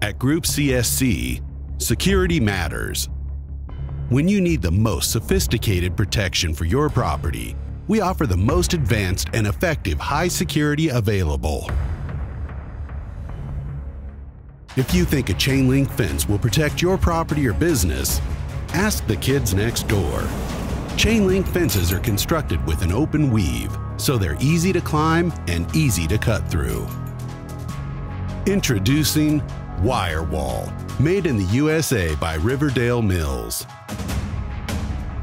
At Group CSC, security matters. When you need the most sophisticated protection for your property, we offer the most advanced and effective high security available. If you think a chain link fence will protect your property or business, ask the kids next door. Chain link fences are constructed with an open weave, so they're easy to climb and easy to cut through. Introducing Wirewall, made in the USA by Riverdale Mills.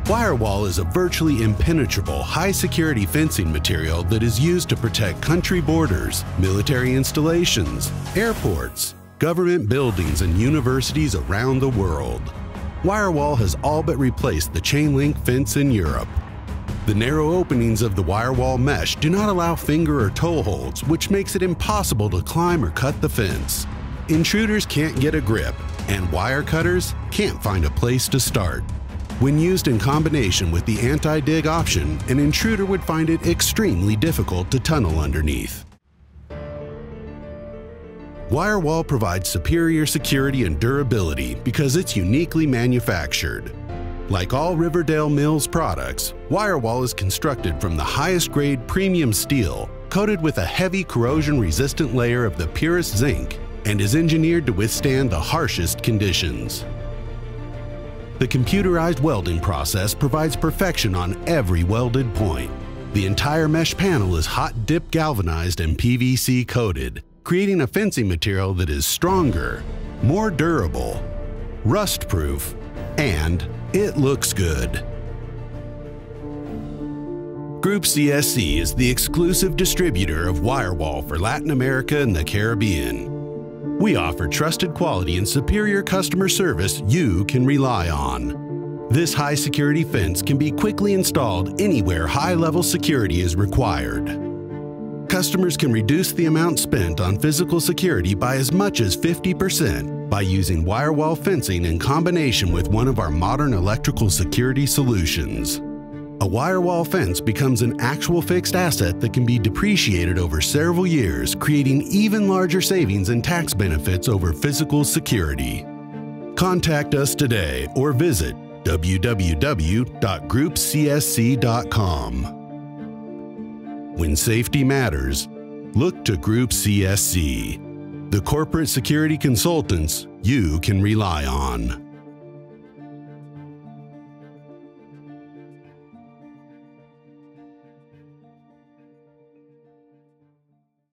Wirewall is a virtually impenetrable, high security fencing material that is used to protect country borders, military installations, airports, government buildings, and universities around the world. Wirewall has all but replaced the chain link fence in Europe. The narrow openings of the wirewall mesh do not allow finger or toe holds, which makes it impossible to climb or cut the fence. Intruders can't get a grip, and wire cutters can't find a place to start. When used in combination with the anti-dig option, an intruder would find it extremely difficult to tunnel underneath. Wirewall provides superior security and durability because it's uniquely manufactured. Like all Riverdale Mills products, Wirewall is constructed from the highest grade premium steel coated with a heavy corrosion resistant layer of the purest zinc and is engineered to withstand the harshest conditions. The computerized welding process provides perfection on every welded point. The entire mesh panel is hot dip galvanized and PVC coated, creating a fencing material that is stronger, more durable, rust proof, and it looks good. Group CSC is the exclusive distributor of Wirewall for Latin America and the Caribbean. We offer trusted quality and superior customer service you can rely on. This high security fence can be quickly installed anywhere high level security is required. Customers can reduce the amount spent on physical security by as much as 50% by using wirewall fencing in combination with one of our modern electrical security solutions. A wirewall fence becomes an actual fixed asset that can be depreciated over several years, creating even larger savings and tax benefits over physical security. Contact us today or visit www.groupcsc.com. When safety matters, look to Group CSC, the corporate security consultants you can rely on.